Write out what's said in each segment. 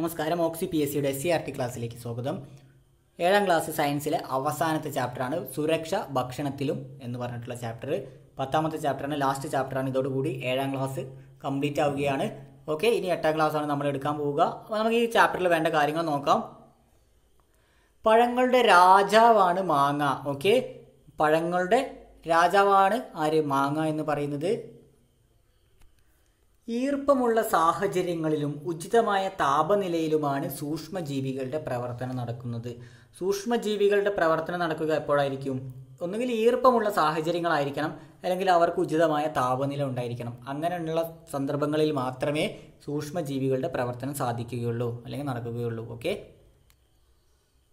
നമസ്കാരം Oxy P S സിയുടെ S C R T ക്ലാസ്സിലേക്ക് സ്വാഗതം. ഏഴാം ക്ലാസ് സയൻസിലെ അവസാനത്തെ ചാപ്റ്ററാണ് സുരക്ഷ ഭക്ഷണത്തിലും എന്ന് പറഞ്ഞിട്ടുള്ള ചാപ്റ്റർ പത്താമത്തെ ചാപ്റ്ററാണ് ലാസ്റ്റ് ചാപ്റ്ററാണ്. ഇതോടുകൂടി ഏഴാം ക്ലാസ് കംപ്ലീറ്റ് ആവുകയാണ്. ഓക്കെ ഇനി എട്ടാം ക്ലാസ്സാണ് നമ്മൾ എടുക്കാൻ പോവുക. അപ്പോൾ നമുക്ക് ഈ ചാപ്റ്ററിൽ വേണ്ട കാര്യങ്ങൾ നോക്കാം. പഴങ്ങളുടെ രാജാവാണ് മാങ്ങ. ഓക്കെ പഴങ്ങളുടെ രാജാവാണ് ആര്? മാങ്ങ എന്ന് പറയുന്നത്. ഈർപ്പമുള്ള സാഹചര്യങ്ങളിലും ഉചിതമായ താപനിലയിലുമാണ് സൂക്ഷ്മജീവികളുടെ പ്രവർത്തനം നടക്കുന്നത്. സൂക്ഷ്മജീവികളുടെ പ്രവർത്തനം നടക്കുക എപ്പോഴായിരിക്കും? ഒന്നുകിൽ ഈർപ്പമുള്ള സാഹചര്യങ്ങളായിരിക്കണം അല്ലെങ്കിൽ അവർക്ക് ഉചിതമായ താപനില ഉണ്ടായിരിക്കണം. അങ്ങനെയുള്ള സന്ദർഭങ്ങളിൽ മാത്രമേ സൂക്ഷ്മജീവികളുടെ പ്രവർത്തനം സാധിക്കുകയുള്ളൂ അല്ലെങ്കിൽ നടക്കുകയുള്ളൂ. ഓക്കെ?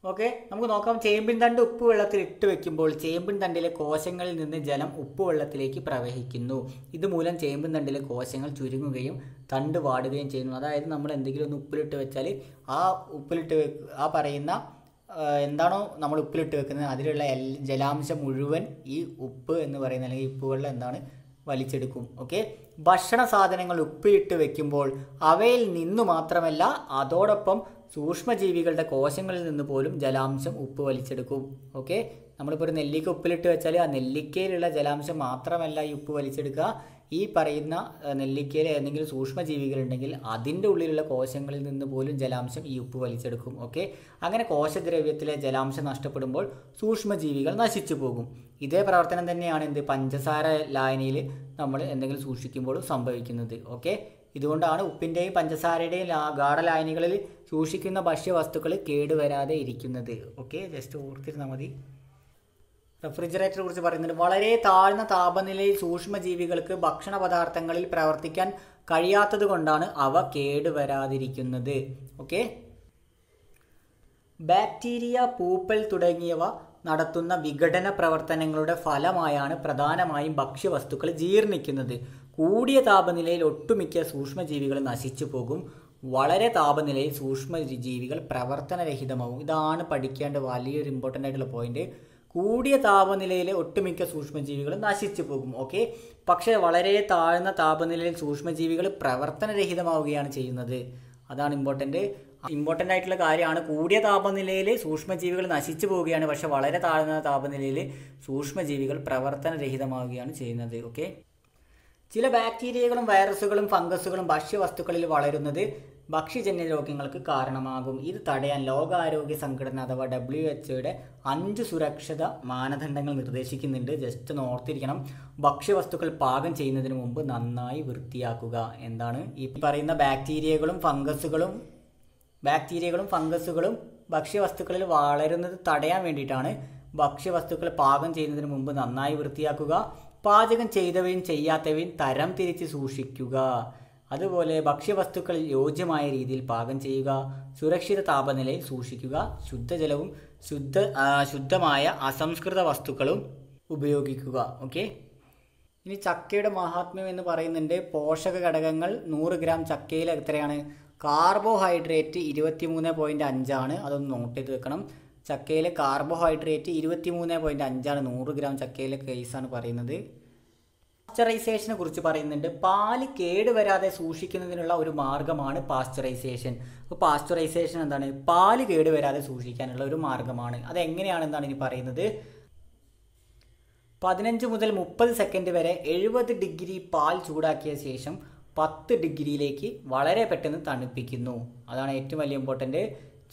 ഓക്കെ? നമുക്ക് നോക്കാം. ചേമ്പിൻ തണ്ട് ഉപ്പ് വെള്ളത്തിൽ ഇട്ട് വെക്കുമ്പോൾ ചേമ്പിൻ തണ്ടിലെ കോശങ്ങളിൽ നിന്ന് ജലം ഉപ്പ് വെള്ളത്തിലേക്ക് പ്രവഹിക്കുന്നു. ഇതുമൂലം ചേമ്പിൻ തണ്ടിലെ കോശങ്ങൾ ചുരുങ്ങുകയും തണ്ട് വാടുകയും ചെയ്യുന്നു. അതായത് നമ്മൾ എന്തെങ്കിലും ഒന്ന് ഉപ്പിലിട്ട് വെച്ചാൽ ആ ഉപ്പിലിട്ട് ആ പറയുന്ന എന്താണോ നമ്മൾ ഉപ്പിലിട്ട് വെക്കുന്നത്. അതിലുള്ള ജലാംശം മുഴുവൻ ഈ ഉപ്പ് എന്ന് പറയുന്ന അല്ലെങ്കിൽ ഉപ്പ് വെള്ളം എന്താണ്? വലിച്ചെടുക്കും. ഓക്കെ? ഭക്ഷണ സാധനങ്ങൾ ഉപ്പിലിട്ട് വെക്കുമ്പോൾ അവയിൽ നിന്നു മാത്രമല്ല അതോടൊപ്പം സൂക്ഷ്മജീവികളുടെ കോശങ്ങളിൽ നിന്ന് പോലും ജലാംശം ഉപ്പ് വലിച്ചെടുക്കും. ഓക്കെ? നമ്മളിപ്പോൾ ഒരു നെല്ലിക്ക ഉപ്പിലിട്ട് വെച്ചാൽ ആ നെല്ലിക്കയിലുള്ള ജലാംശം മാത്രമല്ല ഈ ഉപ്പ് വലിച്ചെടുക്കുക. ഈ പറയുന്ന നെല്ലിക്കയിൽ ഏതെങ്കിലും സൂക്ഷ്മജീവികളുണ്ടെങ്കിൽ അതിന്റെ ഉള്ളിലുള്ള കോശങ്ങളിൽ നിന്ന് പോലും ജലാംശം ഈ ഉപ്പ് വലിച്ചെടുക്കും. ഓക്കെ? അങ്ങനെ കോശദ്രവ്യത്തിലെ ജലാംശം നഷ്ടപ്പെടുമ്പോൾ സൂക്ഷ്മജീവികൾ നശിച്ചു പോകും. ഇതേ പ്രവർത്തനം തന്നെയാണ് എന്ത്? പഞ്ചസാര ലായനിയിൽ നമ്മൾ എന്തെങ്കിലും സൂക്ഷിക്കുമ്പോഴും സംഭവിക്കുന്നത്. ഓക്കെ? ഇതുകൊണ്ടാണ് ഉപ്പിന്റെയും പഞ്ചസാരയുടെയും ഗാഢലായനികളിൽ സൂക്ഷിക്കുന്ന ഭക്ഷ്യവസ്തുക്കൾ കേടുവരാതെ ഇരിക്കുന്നത്. ഓക്കെ ജസ്റ്റ് ഓർത്തിരുന്നാൽ മതി. റെഫ്രിജറേറ്ററെ കുറിച്ച് പറയുന്നുണ്ട്. വളരെ താഴ്ന്ന താപനിലയിൽ സൂക്ഷ്മജീവികൾക്ക് ഭക്ഷണ പദാർത്ഥങ്ങളിൽ പ്രവർത്തിക്കാൻ കഴിയാത്തത് കൊണ്ടാണ് അവ കേടുവരാതിരിക്കുന്നത്. ഓക്കെ ബാക്ടീരിയ പൂപ്പൽ തുടങ്ങിയവ നടത്തുന്ന വിഘടന പ്രവർത്തനങ്ങളുടെ ഫലമായാണ് പ്രധാനമായും ഭക്ഷ്യവസ്തുക്കൾ ജീർണിക്കുന്നത്. കൂടിയ താപനിലയിൽ ഒട്ടുമിക്ക സൂക്ഷ്മജീവികൾ നശിച്ചു പോകും. വളരെ താപനിലയിൽ സൂക്ഷ്മജീവികൾ പ്രവർത്തനരഹിതമാവും. ഇതാണ് പഠിക്കേണ്ട വലിയൊരു ഇമ്പോർട്ടന്റ് ആയിട്ടുള്ള പോയിന്റ് കൂടിയ താപനിലയിലെ ഒട്ടുമിക്ക സൂക്ഷ്മജീവികൾ നശിച്ചു പോകും. ഓക്കെ പക്ഷേ വളരെ താഴ്ന്ന താപനിലയിൽ സൂക്ഷ്മജീവികൾ പ്രവർത്തനരഹിതമാവുകയാണ് ചെയ്യുന്നത്. അതാണ് ഇമ്പോർട്ടന്റ് ഇമ്പോർട്ടന്റ് ആയിട്ടുള്ള കാര്യമാണ്. കൂടിയ താപനിലയിൽ സൂക്ഷ്മജീവികൾ നശിച്ചു പോവുകയാണ്. പക്ഷെ വളരെ താഴ്ന്ന താപനിലയിൽ സൂക്ഷ്മജീവികൾ പ്രവർത്തനരഹിതമാവുകയാണ് ചെയ്യുന്നത്. ഓക്കെ ചില ബാക്ടീരിയകളും വൈറസുകളും ഫംഗസുകളും ഭക്ഷ്യവസ്തുക്കളിൽ വളരുന്നത് ഭക്ഷ്യജന്യ രോഗങ്ങൾക്ക് കാരണമാകും. ഇത് തടയാൻ ലോകാരോഗ്യ സംഘടന അഥവാ ഡബ്ല്യു എച്ച്ഒയുടെ അഞ്ച് സുരക്ഷിത മാനദണ്ഡങ്ങൾ നിർദ്ദേശിക്കുന്നുണ്ട്. ജസ്റ്റ് ഒന്ന് ഓർത്തിരിക്കണം. ഭക്ഷ്യവസ്തുക്കൾ പാകം ചെയ്യുന്നതിന് മുമ്പ് നന്നായി വൃത്തിയാക്കുക. എന്താണ്? ഈ പറയുന്ന ബാക്ടീരിയകളും ഫംഗസുകളും ബാക്ടീരിയകളും ഫംഗസുകളും ഭക്ഷ്യവസ്തുക്കളിൽ വളരുന്നത് തടയാൻ വേണ്ടിയിട്ടാണ് ഭക്ഷ്യവസ്തുക്കൾ പാകം ചെയ്യുന്നതിന് മുമ്പ് നന്നായി വൃത്തിയാക്കുക പാചകം ചെയ്തവയും ചെയ്യാത്തവയും തരം തിരിച്ച് സൂക്ഷിക്കുക. അതുപോലെ ഭക്ഷ്യവസ്തുക്കൾ യോജ്യമായ രീതിയിൽ പാകം ചെയ്യുക സുരക്ഷിത താപനിലയിൽ സൂക്ഷിക്കുക ശുദ്ധജലവും ശുദ്ധ ശുദ്ധമായ അസംസ്കൃത വസ്തുക്കളും ഉപയോഗിക്കുക. ഓക്കെ? ഇനി ചക്കയുടെ മഹാത്മ്യം എന്ന് പറയുന്നുണ്ട് പോഷക ഘടകങ്ങൾ നൂറ് ഗ്രാം ചക്കയിൽ എത്രയാണ്? കാർബോഹൈഡ്രേറ്റ് ഇരുപത്തിമൂന്ന് പോയിന്റ് അഞ്ചാണ്. അതൊന്ന് നോട്ട് ചെയ്ത് വെക്കണം. ചക്കയിൽ കാർബോഹൈഡ്രേറ്റ് ഇരുപത്തിമൂന്ന് പോയിന്റ് അഞ്ചാണ്. നൂറ് ഗ്രാം ചക്കയിലെ കേസാണ് പറയുന്നത്. പാസ്ചറൈസേഷനെ കുറിച്ച് പറയുന്നുണ്ട്. പാൽ കേടുവരാതെ സൂക്ഷിക്കുന്നതിനുള്ള ഒരു മാർഗമാണ് പാസ്ചറൈസേഷൻ. അപ്പോൾ പാസ്ചറൈസേഷൻ എന്താണ്? പാൽ കേടുവരാതെ സൂക്ഷിക്കാനുള്ള ഒരു മാർഗമാണ് അതെങ്ങനെയാണ് എന്നാണ് ഇനി പറയുന്നത്. പതിനഞ്ച് മുതൽ മുപ്പത് സെക്കൻഡ് വരെ എഴുപത് ഡിഗ്രി പാൽ ചൂടാക്കിയ ശേഷം പത്ത് ഡിഗ്രിയിലേക്ക് വളരെ പെട്ടെന്ന് തണുപ്പിക്കുന്നു. അതാണ് ഏറ്റവും വലിയ ഇമ്പോർട്ടന്റ്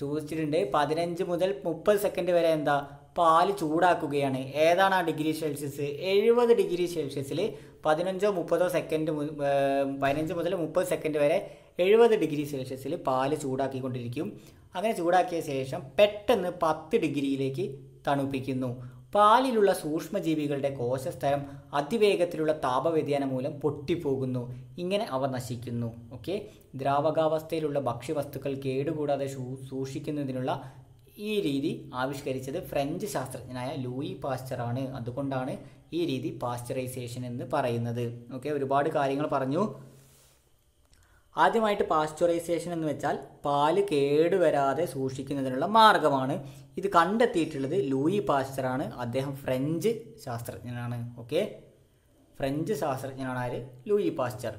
ചോദിച്ചിട്ടുണ്ട് പതിനഞ്ച് മുതൽ മുപ്പത് സെക്കൻഡ് വരെ എന്താ? പാൽ ചൂടാക്കുകയാണ്. ഏതാണ് ആ ഡിഗ്രി സെൽഷ്യസ് എഴുപത് ഡിഗ്രി സെൽഷ്യസിൽ പതിനഞ്ചോ മുപ്പതോ സെക്കൻഡ് പതിനഞ്ച് മുതൽ മുപ്പത് സെക്കൻഡ് വരെ എഴുപത് ഡിഗ്രി സെൽഷ്യസിൽ പാൽ ചൂടാക്കിക്കൊണ്ടിരിക്കും. അങ്ങനെ ചൂടാക്കിയ ശേഷം പെട്ടെന്ന് പത്ത് ഡിഗ്രിയിലേക്ക് തണുപ്പിക്കുന്നു. പാലിലുള്ള സൂക്ഷ്മജീവികളുടെ കോശസ്ഥലം അതിവേഗത്തിലുള്ള താപവ്യതിയാനം മൂലം പൊട്ടിപ്പോകുന്നു. ഇങ്ങനെ അവ നശിക്കുന്നു. ഓക്കെ? ദ്രാവകാവസ്ഥയിലുള്ള ഭക്ഷ്യവസ്തുക്കൾ കേടുകൂടാതെ സൂക്ഷിക്കുന്നതിനുള്ള ഈ രീതി ആവിഷ്കരിച്ചത് ഫ്രഞ്ച് ശാസ്ത്രജ്ഞനായ ലൂയി പാസ്ചറാണ് അതുകൊണ്ടാണ് ഈ രീതി പാസ്ചറൈസേഷൻ എന്ന് പറയുന്നത്. ഓക്കെ? ഒരുപാട് കാര്യങ്ങൾ പറഞ്ഞു. ആദ്യമായിട്ട് പാസ്ചറൈസേഷൻ എന്ന് വെച്ചാൽ പാൽ കേടുവരാതെ സൂക്ഷിക്കുന്നതിനുള്ള മാർഗമാണ്. ഇത് കണ്ടെത്തിയിട്ടുള്ളത് ലൂയി പാസ്ചറാണ് അദ്ദേഹം ഫ്രഞ്ച് ശാസ്ത്രജ്ഞനാണ്. ഓക്കെ? ഫ്രഞ്ച് ശാസ്ത്രജ്ഞനാണ് ആര്? ലൂയി പാസ്ചർ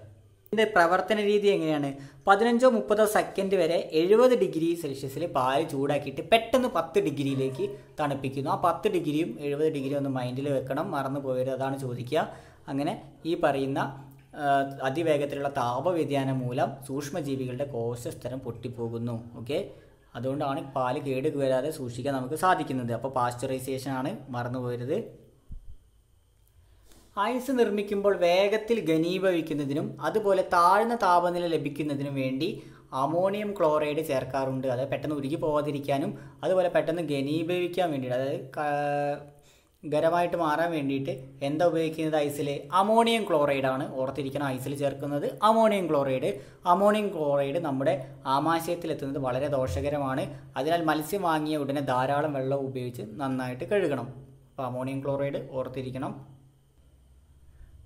ഇതിന്റെ പ്രവർത്തന രീതി എങ്ങനെയാണ്? പതിനഞ്ചോ മുപ്പതോ സെക്കൻഡ് വരെ എഴുപത് ഡിഗ്രി സെൽഷ്യസിൽ പാൽ ചൂടാക്കിയിട്ട് പെട്ടെന്ന് പത്ത് ഡിഗ്രിയിലേക്ക് തണുപ്പിക്കുന്നു. ആ പത്ത് ഡിഗ്രിയും എഴുപത് ഡിഗ്രിയും ഒന്ന് മൈൻഡിൽ വെക്കണം. മറന്നു പോയത് അതാണ് ചോദിക്കുക. അങ്ങനെ ഈ പറയുന്ന അതിവേഗത്തിലുള്ള താപവ്യതിയാനം മൂലം സൂക്ഷ്മജീവികളുടെ കോശസ്തരം പൊട്ടിപ്പോകുന്നു. ഓക്കെ? അതുകൊണ്ടാണ് പാൽ കേട് വരാതെ സൂക്ഷിക്കാൻ നമുക്ക് സാധിക്കുന്നത്. അപ്പോൾ പാസ്ചറൈസേഷൻ ആണ് മറന്നു പോരുത് ഐസ് നിർമ്മിക്കുമ്പോൾ വേഗത്തിൽ ഘനീഭവിക്കുന്നതിനും അതുപോലെ താഴ്ന്ന താപനില ലഭിക്കുന്നതിനും വേണ്ടി അമോണിയം ക്ലോറൈഡ് ചേർക്കാറുണ്ട്. അതായത് പെട്ടെന്ന് ഉരുകി പോകാതിരിക്കാനും അതുപോലെ പെട്ടെന്ന് ഘനീഭവിക്കാൻ വേണ്ടിയിട്ട്. അതായത് ഖരമായിട്ട് മാറാൻ വേണ്ടിയിട്ട് എന്താ ഉപയോഗിക്കുന്നത് ഐസിൽ അമോണിയം ക്ലോറൈഡ് ആണ് ഓർത്തിരിക്കണം ഐസിൽ ചേർക്കുന്നത്. Ammonium chloride. അമോണിയം ക്ലോറൈഡ് നമ്മുടെ ആമാശയത്തിലെത്തുന്നത് വളരെ ദോഷകരമാണ്. അതിനാൽ മത്സ്യം വാങ്ങിയ ഉടനെ ധാരാളം വെള്ളം ഉപയോഗിച്ച് നന്നായിട്ട് കഴുകണം. അപ്പോൾ അമോണിയം ക്ലോറൈഡ് ഓർത്തിരിക്കണം.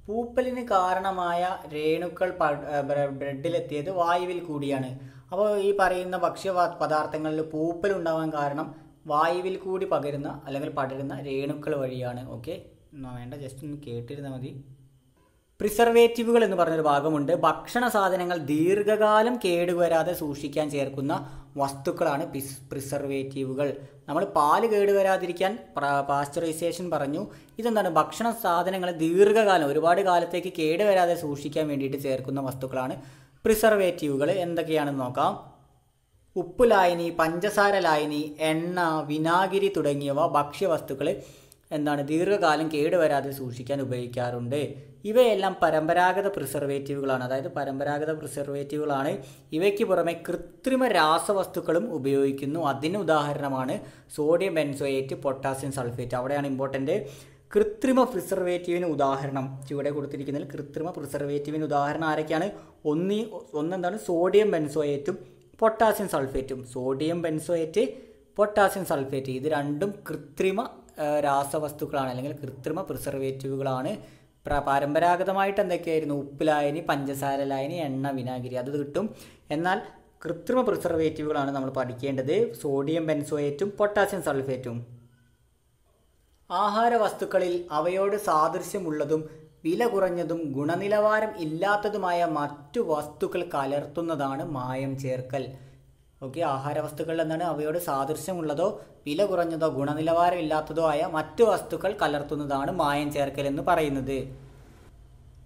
പൂപ്പലിന് കാരണമായ രേണുക്കൾ ബ്രെഡിലെത്തിയത് വായുവിൽ കൂടിയാണ്. അപ്പോൾ ഈ പറയുന്ന ഭക്ഷ്യ പദാർത്ഥങ്ങളിൽ പൂപ്പൽ ഉണ്ടാവാൻ കാരണം വായുവിൽ കൂടി പകരുന്ന അല്ലെങ്കിൽ പടരുന്ന രേണുക്കൾ വഴിയാണ് ഓക്കെ വേണ്ട ജസ്റ്റ് ഒന്ന് കേട്ടിരുന്നാൽ മതി. പ്രിസർവേറ്റീവുകൾ എന്ന് പറഞ്ഞൊരു ഭാഗമുണ്ട്. ഭക്ഷണ സാധനങ്ങൾ ദീർഘകാലം കേടുവരാതെ സൂക്ഷിക്കാൻ ചേർക്കുന്ന വസ്തുക്കളാണ് പിസ് പ്രിസർവേറ്റീവുകൾ. നമ്മൾ പാൽ കേടുവരാതിരിക്കാൻ പാസ്ചറൈസേഷൻ പറഞ്ഞു. ഇതെന്താണ്? ഭക്ഷണ സാധനങ്ങൾ ദീർഘകാലം ഒരുപാട് കാലത്തേക്ക് കേടുവരാതെ സൂക്ഷിക്കാൻ വേണ്ടിയിട്ട് ചേർക്കുന്ന വസ്തുക്കളാണ് പ്രിസർവേറ്റീവുകൾ. എന്തൊക്കെയാണെന്ന് നോക്കാം. ഉപ്പ് ലായനി പഞ്ചസാര ലായനി എണ്ണ വിനാഗിരി തുടങ്ങിയവ ഭക്ഷ്യവസ്തുക്കൾ എന്താണ് ദീർഘകാലം കേടുവരാതെ സൂക്ഷിക്കാൻ ഉപയോഗിക്കാറുണ്ട്. ഇവയെല്ലാം പരമ്പരാഗത പ്രിസർവേറ്റീവുകളാണ്. അതായത് പരമ്പരാഗത പ്രിസർവേറ്റീവുകളാണ്. ഇവയ്ക്ക് പുറമെ കൃത്രിമ രാസവസ്തുക്കളും ഉപയോഗിക്കുന്നു. അതിന് ഉദാഹരണമാണ് സോഡിയം ബെൻസോയേറ്റ് പൊട്ടാസ്യം സൾഫേറ്റ്. അവിടെയാണ് ഇമ്പോർട്ടന്റ്. കൃത്രിമ പ്രിസർവേറ്റീവിന് ഉദാഹരണം. ചുവടെ കൊടുത്തിരിക്കുന്നതിൽ കൃത്രിമ പ്രിസർവേറ്റീവിന് ഉദാഹരണം ആരൊക്കെയാണ്? ഒന്നി ഒന്നെന്താണ്? സോഡിയം ബെൻസോയേറ്റും പൊട്ടാസ്യം സൾഫേറ്റും സോഡിയം ബെൻസോയേറ്റ് പൊട്ടാസ്യം സൾഫേറ്റ്. ഇത് രണ്ടും കൃത്രിമ രാസവസ്തുക്കളാണ് അല്ലെങ്കിൽ കൃത്രിമ പ്രിസർവേറ്റീവുകളാണ്. പ്ര- പരമ്പരാഗതമായിട്ട് എന്തൊക്കെയായിരുന്നു? ഉപ്പിലായനി പഞ്ചസാര ലായനി എണ്ണ വിനാഗിരി. അത് കിട്ടും. എന്നാൽ കൃത്രിമ പ്രിസർവേറ്റീവുകളാണ് നമ്മൾ പഠിക്കേണ്ടത്. സോഡിയം ബെൻസോയേറ്റും പൊട്ടാസ്യം സൾഫേറ്റും. ആഹാര വസ്തുക്കളിൽ അവയോട് സാദൃശ്യമുള്ളതും വില കുറഞ്ഞതും ഗുണനിലവാരം ഇല്ലാത്തതുമായ മറ്റു വസ്തുക്കൾ കലർത്തുന്നതാണ് മായം ചേർക്കൽ. ഓക്കെ ആഹാര വസ്തുക്കളിൽ എന്താണ് അവയോട് സാദൃശ്യമുള്ളതോ വില കുറഞ്ഞതോ ഗുണനിലവാരം ഇല്ലാത്തതോ ആയ മറ്റു വസ്തുക്കൾ കലർത്തുന്നതാണ് മായം ചേർക്കൽ എന്ന് പറയുന്നത്.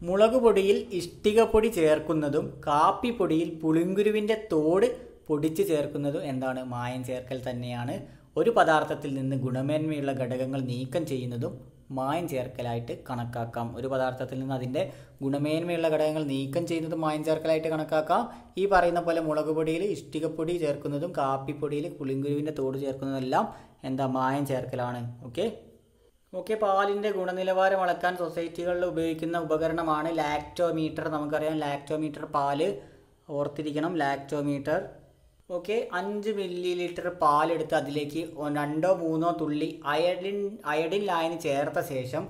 മുളക് പൊടിയിൽ ഇഷ്ടികപ്പൊടി ചേർക്കുന്നതും കാപ്പിപ്പൊടിയിൽ പുളിങ്കുരുവിന്റെ തോട് പൊടിച്ച് ചേർക്കുന്നതും എന്താണ്? മായം ചേർക്കൽ തന്നെയാണ്. ഒരു പദാർത്ഥത്തിൽ നിന്ന് ഗുണമേന്മയുള്ള ഘടകങ്ങൾ നീക്കം ചെയ്യുന്നതും മായം ചേർക്കലായിട്ട് കണക്കാക്കാം. ഒരു പദാർത്ഥത്തിൽ നിന്ന് അതിന്റെ ഗുണമേന്മയുള്ള ഘടകങ്ങൾ നീക്കം ചെയ്യുന്നതും മായം ചേർക്കലായിട്ട് കണക്കാക്കാം. ഈ പറയുന്ന പോലെ മുളക് പൊടിയിൽ ഇഷ്ടികപ്പൊടി ചേർക്കുന്നതും കാപ്പിപ്പൊടിയിൽ പുളിങ്കുരുവിന്റെ തോട് ചേർക്കുന്നതെല്ലാം എന്താ മായം ചേർക്കലാണ്. ഓക്കെ? ഓക്കെ പാലിന്റെ ഗുണനിലവാരം അളക്കാൻ സൊസൈറ്റികളിൽ ഉപയോഗിക്കുന്ന ഉപകരണമാണ് ലാക്ടോമീറ്റർ. നമുക്കറിയാം ലാക്ടോമീറ്റർ പാൽ ഓർത്തിരിക്കണം. ലാക്ടോമീറ്റർ ഓക്കെ അഞ്ച് മില്ലി ലിറ്റർ പാലെടുത്ത് അതിലേക്ക് രണ്ടോ മൂന്നോ തുള്ളി അയഡിൻ അയഡിൻ ലായനി ചേർത്ത ശേഷം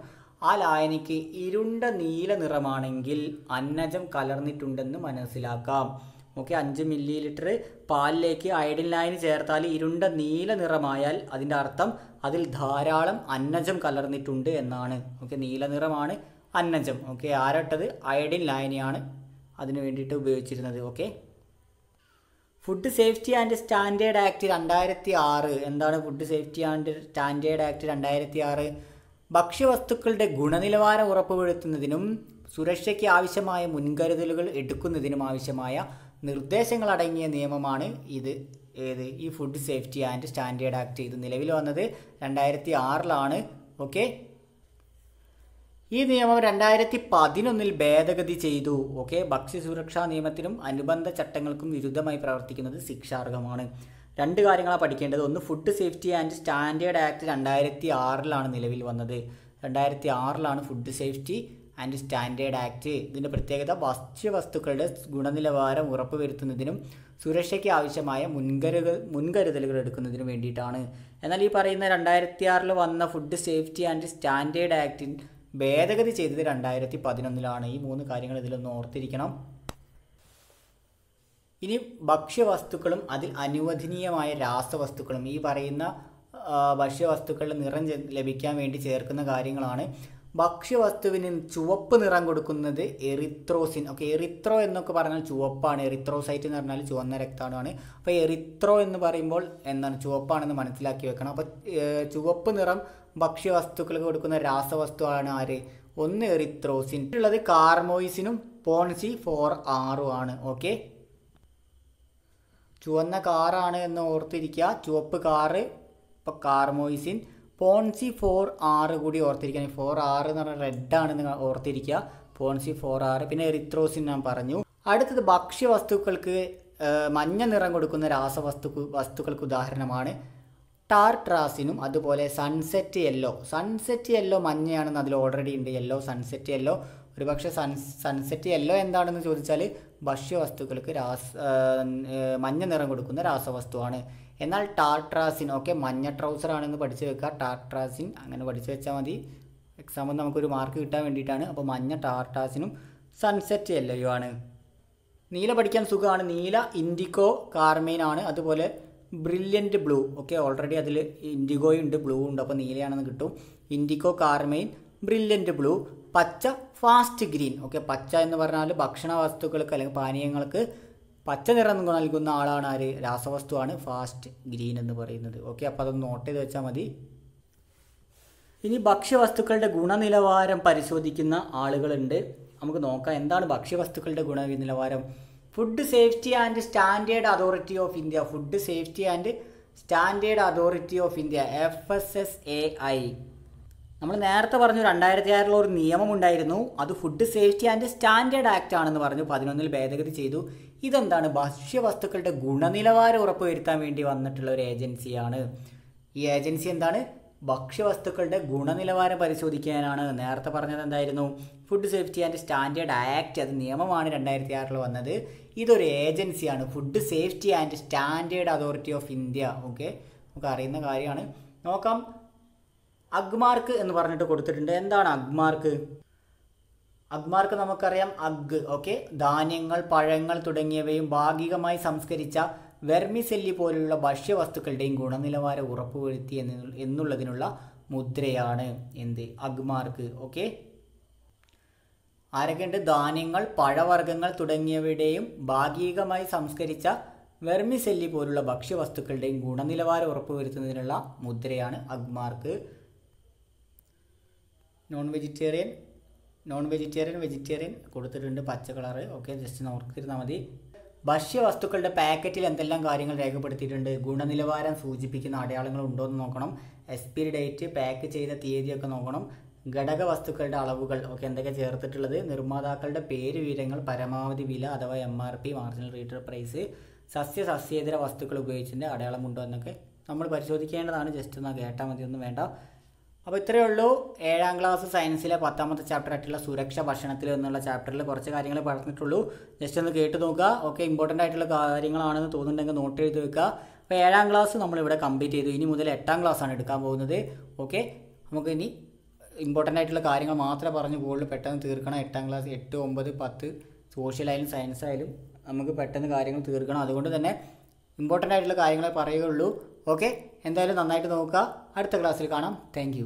ആ ലായനിക്ക് ഇരുണ്ട നീല നിറമാണെങ്കിൽ അന്നജം കലർന്നിട്ടുണ്ടെന്ന് മനസ്സിലാക്കാം. ഓക്കെ അഞ്ച് മില്ലി ലിറ്റർ പാലിലേക്ക് അയഡിൻ ലായനി ചേർത്താൽ ഇരുണ്ട നീല നിറമായാൽ അതിന്റെ അർത്ഥം അതിൽ ധാരാളം അന്നജം കലർന്നിട്ടുണ്ട് എന്നാണ്. ഓക്കെ നീല നിറമാണ് അന്നജം. ഓക്കെ ആരട്ടത് അയഡിൻ ലായനിയാണ് അതിന് വേണ്ടിയിട്ട് ഉപയോഗിച്ചിരുന്നത്. Okay food safety and standard act രണ്ടായിരത്തി ആറ് എന്താണ് food safety and standard act രണ്ടായിരത്തി ആറ് ഭക്ഷ്യവസ്തുക്കളുടെ ഗുണനിലവാരം ഉറപ്പുവരുത്തുന്നതിനും സുരക്ഷയ്ക്ക് ആവശ്യമായ മുൻകരുതലുകൾ എടുക്കുന്നതിനും ആവശ്യമായ നിർദ്ദേശങ്ങൾ അടങ്ങിയ നിയമമാണ് ഇത്. ഏത്? ഈ food safety and standard act ഇത് നിലവിൽ വന്നത് രണ്ടായിരത്തി ആറിലാണ് ഓക്കെ ഈ നിയമം രണ്ടായിരത്തി പതിനൊന്നിൽ ഭേദഗതി ചെയ്തു. ഓക്കെ? ഭക്ഷ്യസുരക്ഷാ നിയമത്തിനും അനുബന്ധ ചട്ടങ്ങൾക്കും വിരുദ്ധമായി പ്രവർത്തിക്കുന്നത് ശിക്ഷാർഹമാണ്. രണ്ട് കാര്യങ്ങളാണ് പഠിക്കേണ്ടത്. ഒന്ന് food safety and standard act രണ്ടായിരത്തി ആറിലാണ് നിലവിൽ വന്നത്. രണ്ടായിരത്തി ആറിലാണ് food safety and standard act ഇതിന്റെ പ്രത്യേകത ഭക്ഷ്യവസ്തുക്കളുടെ ഗുണനിലവാരം ഉറപ്പുവരുത്തുന്നതിനും സുരക്ഷയ്ക്ക് ആവശ്യമായ മുൻകരുതൽ മുൻകരുതലുകൾ എടുക്കുന്നതിനും വേണ്ടിയിട്ടാണ്. എന്നാൽ ഈ പറയുന്ന രണ്ടായിരത്തി ആറിൽ വന്ന ഫുഡ് സേഫ്റ്റി ആൻഡ് സ്റ്റാൻഡേർഡ് ആക്ടിൽ ഭേദഗതി ചെയ്തത് രണ്ടായിരത്തി പതിനൊന്നിലാണ് ഈ മൂന്ന് കാര്യങ്ങൾ ഇതിലൊന്ന് ഓർത്തിരിക്കണം. ഇനി ഭക്ഷ്യവസ്തുക്കളും അതിൽ അനുവദനീയമായ രാസവസ്തുക്കളും ഈ പറയുന്ന ഭക്ഷ്യവസ്തുക്കളുടെ നിറം ലഭിക്കാൻ വേണ്ടി ചേർക്കുന്ന കാര്യങ്ങളാണ്. ഭക്ഷ്യവസ്തുവിന് ചുവപ്പ് നിറം കൊടുക്കുന്നത് എറിത്രോസിൻ. ഓക്കെ എറിത്രോ എന്നൊക്കെ പറഞ്ഞാൽ ചുവപ്പാണ്. എറിത്രോസൈറ്റ് എന്ന് പറഞ്ഞാൽ ചുവന്ന രക്താണുമാണ് അപ്പോൾ എറിത്രോ എന്ന് പറയുമ്പോൾ എന്താണ്? ചുവപ്പാണെന്ന് മനസ്സിലാക്കി വെക്കണം. അപ്പോൾ ചുവപ്പ് നിറം ഭക്ഷ്യവസ്തുക്കൾക്ക് കൊടുക്കുന്ന രാസവസ്തുവാണ് ആര്? ഒന്ന് എറിത്രോസിൻ ഉള്ളത് കാർമോയിസിനും പോൺസി ഫോർ ആറും ആണ്. ഓക്കെ? ചുവന്ന കാറാണ് എന്ന് ഓർത്തിരിക്കുക. ചുവപ്പ് കാറ് ഇപ്പോൾ കാർമോയിസിൻ. പോൺസി ഫോർ ആറ് കൂടി ഓർത്തിരിക്കുക ഫോർ ആറ് എന്ന് പറഞ്ഞാൽ റെഡ് ആണെന്ന് ഓർത്തിരിക്കുക. പോൺസി ഫോർ ആറ് പിന്നെ എറിത്രോസിൻ ഞാൻ പറഞ്ഞു. അടുത്തത് ഭക്ഷ്യവസ്തുക്കൾക്ക് മഞ്ഞ നിറം കൊടുക്കുന്ന രാസവസ്തു വസ്തുക്കൾക്ക് ഉദാഹരണമാണ്. ടാർട്രാസിനും അതുപോലെ സൺസെറ്റ് യെല്ലോ. സൺസെറ്റ് യെല്ലോ മഞ്ഞയാണെന്ന് അതിൽ ഓൾറെഡി ഉണ്ട്. Yellow sunset yellow. ഒരുപക്ഷെ സൺ സൺസെറ്റ് യെല്ലോ എന്താണെന്ന് ചോദിച്ചാൽ ഭക്ഷ്യവസ്തുക്കൾക്ക് രാസ മഞ്ഞ നിറം കൊടുക്കുന്ന രാസവസ്തുവാണ്. എന്നാൽ ടാർട്രാസിൻ ഓക്കെ മഞ്ഞ ട്രൗസർ ആണെന്ന് പഠിച്ചു വെക്കുക. ടാർട്രാസിൻ അങ്ങനെ പഠിച്ചു വെച്ചാൽ മതി. എക്സാമ്പിൾ നമുക്കൊരു മാർക്ക് കിട്ടാൻ വേണ്ടിയിട്ടാണ്. അപ്പോൾ മഞ്ഞ ടാർട്രാസിനും സൺസെറ്റ് യെല്ലോയും ആണ് നീല പഠിക്കാൻ സുഖമാണ്. നീല ഇൻഡിക്കോ കാർമൈൻ ആണ് അതുപോലെ ബ്രില്യന്റ് ബ്ലൂ. ഓക്കെ ഓൾറെഡി അതിൽ ഇൻഡിഗോയും ഉണ്ട് ബ്ലൂ ഉണ്ട് അപ്പോൾ നീലയാണെന്ന് കിട്ടും. ഇൻഡിഗോ കാർമൈൻ ബ്രില്യന്റ് ബ്ലൂ പച്ച ഫാസ്റ്റ് ഗ്രീൻ ഓക്കെ പച്ച എന്ന് പറഞ്ഞാൽ ഭക്ഷണ വസ്തുക്കൾക്ക് അല്ലെങ്കിൽ പാനീയങ്ങൾക്ക് പച്ച നിറം നൽകുന്ന ആളാണ് ആര്? രാസവസ്തുവാണ് ഫാസ്റ്റ് ഗ്രീൻ എന്ന് പറയുന്നത്. ഓക്കെ അപ്പോൾ അതൊന്ന് നോട്ട് ചെയ്ത് വെച്ചാൽ മതി. ഇനി ഭക്ഷ്യവസ്തുക്കളുടെ ഗുണനിലവാരം പരിശോധിക്കുന്ന ആളുകളുണ്ട്. നമുക്ക് നോക്കാം എന്താണ് ഭക്ഷ്യവസ്തുക്കളുടെ ഗുണനിലവാരം? Food safety and standard authority of India food safety and standard authority of India F S S A I നമ്മൾ നേരത്തെ പറഞ്ഞു രണ്ടായിരത്തി ആറിൽ ഒരു നിയമം ഉണ്ടായിരുന്നു. അത് food safety and standard act ആണെന്ന് പറഞ്ഞു. പതിനൊന്നിൽ ഭേദഗതി ചെയ്തു. ഇതെന്താണ്? ഭക്ഷ്യവസ്തുക്കളുടെ ഗുണനിലവാരം ഉറപ്പുവരുത്താൻ വേണ്ടി വന്നിട്ടുള്ള ഒരു ഏജൻസിയാണ്. ഈ ഏജൻസി എന്താണ്? ഭക്ഷ്യവസ്തുക്കളുടെ ഗുണനിലവാരം പരിശോധിക്കാനാണ്. നേരത്തെ പറഞ്ഞത് എന്തായിരുന്നു? Food safety and standard act അത് നിയമമാണ് രണ്ടായിരത്തി ആറിൽ വന്നത്. ഇതൊരു ഏജൻസിയാണ്. Food safety and standard authority of India okay നമുക്ക് അറിയുന്ന കാര്യമാണ്. നോക്കാം. അഗ്മാർക്ക് എന്ന് പറഞ്ഞിട്ട് കൊടുത്തിട്ടുണ്ട്. എന്താണ് അഗ്മാർക്ക്? അഗ്മാർക്ക് നമുക്കറിയാം അഗ്. ഓക്കെ ധാന്യങ്ങൾ പഴങ്ങൾ തുടങ്ങിയവയും ഭാഗികമായി സംസ്കരിച്ച വെർമിസെല്ലി പോലുള്ള ഭക്ഷ്യവസ്തുക്കളുടെയും ഗുണനിലവാരം ഉറപ്പുവരുത്തി എന്നുള്ളതിനുള്ള മുദ്രയാണ് എന്ത്? അഗ്മാർക്ക്. ഓക്കെ? ആരൊക്കെയുണ്ട് ധാന്യങ്ങൾ പഴവർഗങ്ങൾ തുടങ്ങിയവയുടെയും ഭാഗികമായി സംസ്കരിച്ച വെർമിസെല്ലി പോലുള്ള ഭക്ഷ്യവസ്തുക്കളുടെയും ഗുണനിലവാരം ഉറപ്പുവരുത്തുന്നതിനുള്ള മുദ്രയാണ് Agmark. Non vegetarian non vegetarian vegetarian കൊടുത്തിട്ടുണ്ട് പച്ച കളറ് ഓക്കെ ജസ്റ്റ് നോക്കിയിരുന്നാൽ മതി. ഭക്ഷ്യവസ്തുക്കളുടെ പാക്കറ്റിൽ എന്തെല്ലാം കാര്യങ്ങൾ രേഖപ്പെടുത്തിയിട്ടുണ്ട്? ഗുണനിലവാരം സൂചിപ്പിക്കുന്ന അടയാളങ്ങൾ ഉണ്ടോ എന്ന് നോക്കണം. എക്സ്പയറി ഡേറ്റ് പാക്ക് ചെയ്ത തീയതിയൊക്കെ നോക്കണം. ഘടക വസ്തുക്കളുടെ അളവുകൾ ഒക്കെ എന്തൊക്കെ ചേർത്തിട്ടുള്ളത്? നിർമ്മാതാക്കളുടെ പേര് വിവരങ്ങൾ പരമാവധി വില അഥവാ M R P marginal retail price സസ്യ സസ്യേതര വസ്തുക്കൾ ഉപയോഗിച്ചതിന്റെ അടയാളമുണ്ടോ എന്നൊക്കെ നമ്മൾ പരിശോധിക്കേണ്ടതാണ്. ജസ്റ്റ് ഒന്ന് കേട്ടാൽ മതിയൊന്നും വേണ്ട. അപ്പോൾ ഇത്രയേ ഉള്ളൂ. ഏഴാം ക്ലാസ് സയൻസിലെ പത്താമത്തെ ചാപ്റ്റർ ആയിട്ടുള്ള സുരക്ഷ ഭക്ഷണത്തിൽ എന്നുള്ള ചാപ്റ്ററിൽ കുറച്ച് കാര്യങ്ങൾ പറഞ്ഞിട്ടുള്ളൂ. ജസ്റ്റ് ഒന്ന് കേട്ട് നോക്കുക. ഓക്കെ ഇമ്പോർട്ടന്റ് ആയിട്ടുള്ള കാര്യങ്ങളാണെന്ന് തോന്നുന്നുണ്ടെങ്കിൽ നോട്ട് എഴുതി വെക്കുക. അപ്പോൾ ഏഴാം ക്ലാസ് നമ്മളിവിടെ കംപ്ലീറ്റ് ചെയ്തു. ഇനി മുതൽ എട്ടാം ക്ലാസ് ആണ് എടുക്കാൻ പോകുന്നത്. ഓക്കെ നമുക്ക് ഇനി ഇമ്പോർട്ടന്റ് ആയിട്ടുള്ള കാര്യങ്ങൾ മാത്രമേ പറഞ്ഞു കൂടുതൽ പെട്ടെന്ന് തീർക്കണം. എട്ടാം ക്ലാസ് എട്ട് ഒമ്പത് പത്ത് സോഷ്യൽ ആയാലും സയൻസ് ആയാലും നമുക്ക് പെട്ടെന്ന് കാര്യങ്ങൾ തീർക്കണം. അതുകൊണ്ട് തന്നെ ഇമ്പോർട്ടന്റ് ആയിട്ടുള്ള കാര്യങ്ങളെ പറയുകയുള്ളൂ. ഓക്കെ എന്തായാലും നന്നായിട്ട് നോക്കുക. അടുത്ത ക്ലാസ്സിൽ കാണാം. താങ്ക്